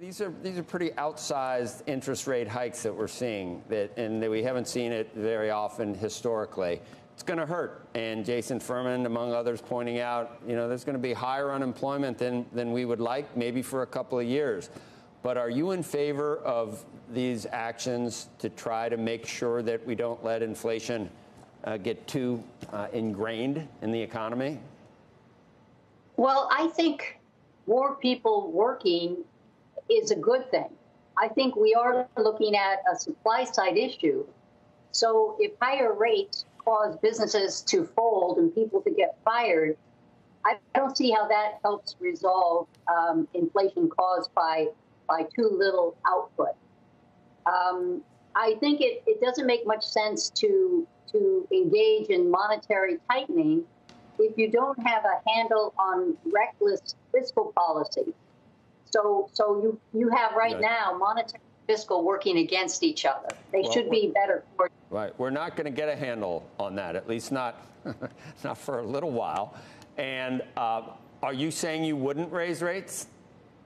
These are these are pretty outsized interest rate hikes that we're seeing that and that we haven't seen it very often historically. It's going to hurt. And Jason Furman, among others, pointing out, you know, there's going to be higher unemployment than than we would like, maybe for a couple of years. But are you in favor of these actions to try to make sure that we don't let inflation uh, get too uh, ingrained in the economy? Well, I think more people working is a good thing. I think we are looking at a supply side issue. So if higher rates cause businesses to fold and people to get fired, I don't see how that helps resolve um, inflation caused by by too little output. Um, I think it, it doesn't make much sense to to engage in monetary tightening if you don't have a handle on reckless fiscal policy. So, so you you have right, right. now monetary fiscal working against each other. They well, should be better. Right. We're not going to get a handle on that, at least not not for a little while. And uh, are you saying you wouldn't raise rates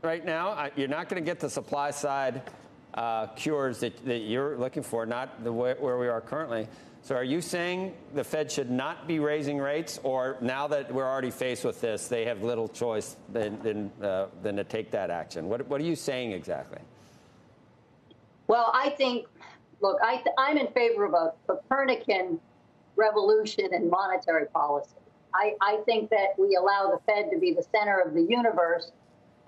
right now? You're not going to get the supply side uh, cures that, that you're looking for, not the way, where we are currently. So are you saying the Fed should not be raising rates, or now that we're already faced with this, they have little choice than, than, uh, than to take that action? What, what are you saying exactly? Well, I think, look, I, I'm in favor of a Copernican revolution in monetary policy. I, I think that we allow the Fed to be the center of the universe,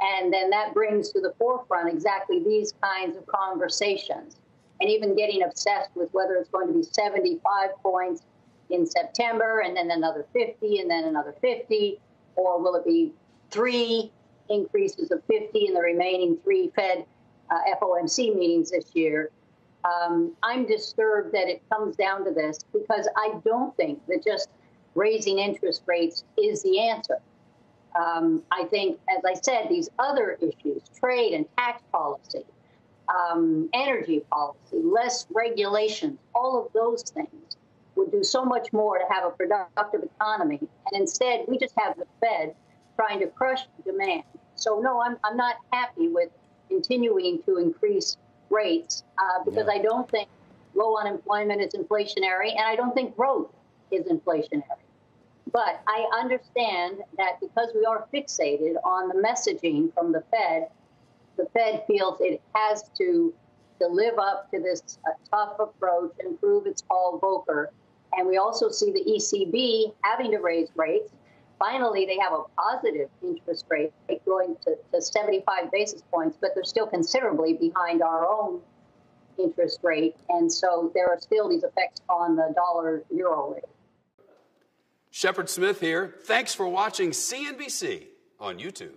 and then that brings to the forefront exactly these kinds of conversations and even getting obsessed with whether it's going to be 75 points in September and then another 50 and then another 50, or will it be three increases of 50 in the remaining three Fed uh, FOMC meetings this year? Um, I'm disturbed that it comes down to this because I don't think that just raising interest rates is the answer. Um, I think, as I said, these other issues, trade and tax policy, um, energy policy, less regulations, all of those things would do so much more to have a productive economy. And instead, we just have the Fed trying to crush demand. So, no, I'm, I'm not happy with continuing to increase rates uh, because yeah. I don't think low unemployment is inflationary, and I don't think growth is inflationary. But I understand that because we are fixated on the messaging from the Fed the Fed feels it has to to live up to this uh, tough approach and prove it's all Volcker. And we also see the ECB having to raise rates. Finally, they have a positive interest rate going to, to 75 basis points, but they're still considerably behind our own interest rate. And so there are still these effects on the dollar euro rate. Shepard Smith here. Thanks for watching CNBC on YouTube.